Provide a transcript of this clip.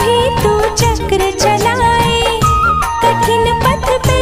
भी तू चक्र चलाए कठिन पथ पे